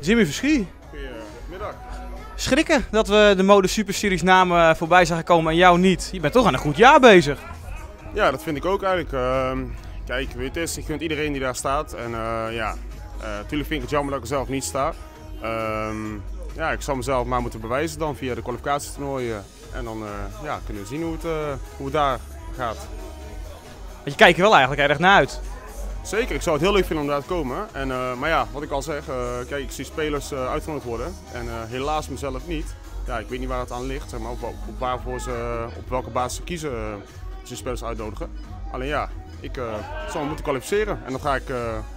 Jimmy Verschie. Goedemiddag. Schrikken dat we de Mode Super Series namen voorbij zagen komen en jou niet. Je bent toch aan een goed jaar bezig. Ja, dat vind ik ook eigenlijk. Ehm, kijk, weet je, het is, ik vind iedereen die daar staat. En eh, ja, natuurlijk vind ik het jammer dat ik er zelf niet sta. Ehm, ja, ik zal mezelf maar moeten bewijzen dan via de kwalificatietoernooien. En dan eh, ja, kunnen we zien hoe het, eh, hoe het daar gaat. Want je kijkt er wel eigenlijk erg naar uit. Zeker, ik zou het heel leuk vinden om daar te komen. En, eh, maar ja, wat ik al zeg, eh, kijk, ik zie spelers uh, uitgenodigd worden. En helaas mezelf niet. Ja, ik weet niet waar het aan ligt, zeg maar, op, op, waarvoor ze, op welke basis ze kiezen als ze spelers uitnodigen. Alleen ja, ik zal me moeten kwalificeren en dat ga ik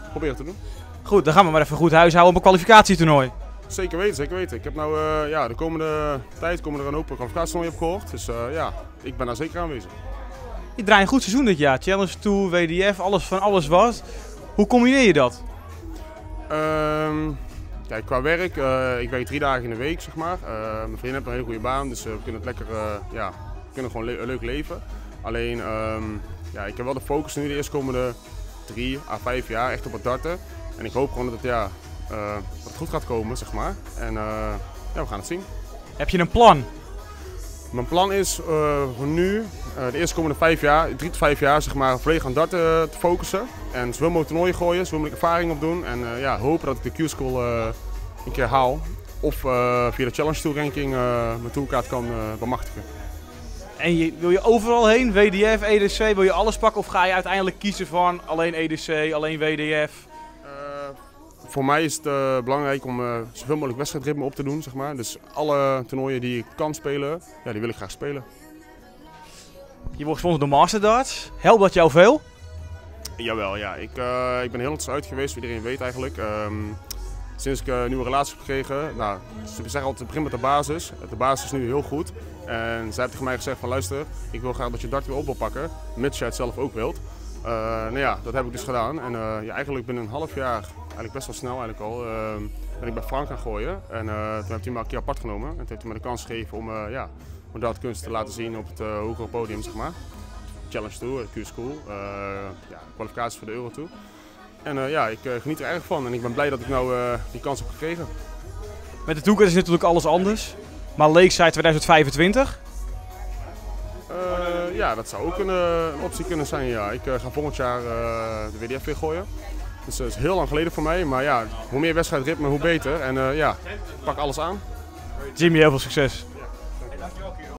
proberen te doen. Goed, dan gaan we maar even goed huishouden op een kwalificatietoernooi. Zeker weten, zeker weten. Ik heb nou, ja, de komende tijd komen er een hoop kwalificatietoernooien op gehoord. Dus ja, ik ben daar zeker aanwezig. Je draait een goed seizoen dit jaar. Challenge Tour, WDF, alles van alles was. Hoe combineer je dat? Um, kijk, qua werk, uh, ik werk drie dagen in de week, zeg maar. Uh, mijn vriendin heeft een hele goede baan, dus we kunnen het lekker, ja, we kunnen gewoon le leuk leven. Alleen, um, ja, ik heb wel de focus nu de eerstkomende drie à vijf jaar echt op het darten. En ik hoop gewoon dat het, ja, dat het goed gaat komen, zeg maar. En ja, we gaan het zien. Heb je een plan? Mijn plan is uh, voor nu, uh, de eerste komende vijf jaar, drie tot vijf jaar, zeg maar, volledig aan darten uh, te focussen. En zoveel mogelijk toernooien gooien, zoveel mogelijk ervaring opdoen. En ja, hopen dat ik de Q-School een keer haal. Of via de Challenge Tour ranking mijn tourkaart kan bemachtigen. En je, wil je overal heen, WDF, EDC, wil je alles pakken? Of ga je uiteindelijk kiezen van alleen EDC, alleen WDF? Voor mij is het uh, belangrijk om uh, zoveel mogelijk wedstrijdritme op te doen. Zeg maar. Dus alle toernooien die ik kan spelen, ja, die wil ik graag spelen. Je wordt gesponsord door Master Darts. Helpt dat jou veel? Jawel, ja. Ik, uh, ik ben heel erg uit geweest, iedereen weet eigenlijk. Um, sinds ik een nieuwe relatie heb gekregen, nou, ze zeggen altijd, begin met de basis. De basis is nu heel goed. En zij heeft tegen mij gezegd van luister, ik wil graag dat je dart weer op wil pakken, mits jij het zelf ook wilt. Uh, nou ja, dat heb ik dus gedaan. En uh, ja, eigenlijk binnen een half jaar, eigenlijk best wel snel eigenlijk al, uh, ben ik bij Frank gaan gooien. En toen heeft hij me een keer apart genomen. En toen heeft hij me de kans gegeven om ja, dat kunst te laten zien op het hogere podium, zeg maar. Challenge Tour, Q-School, ja, kwalificaties voor de Euro Tour. En ja, ik geniet er erg van en ik ben blij dat ik nou die kans heb gekregen. Met de toekomst is natuurlijk alles anders. Maar Lakeside 2025, uh, ja, dat zou ook een, een, optie kunnen zijn. Ja. Ik uh, ga volgend jaar uh, de WDF weer gooien. Dus dat is heel lang geleden voor mij. Maar ja, hoe meer wedstrijdritme, hoe beter. En eh, ja, pak alles aan. Jimmy, heel veel succes. Ja.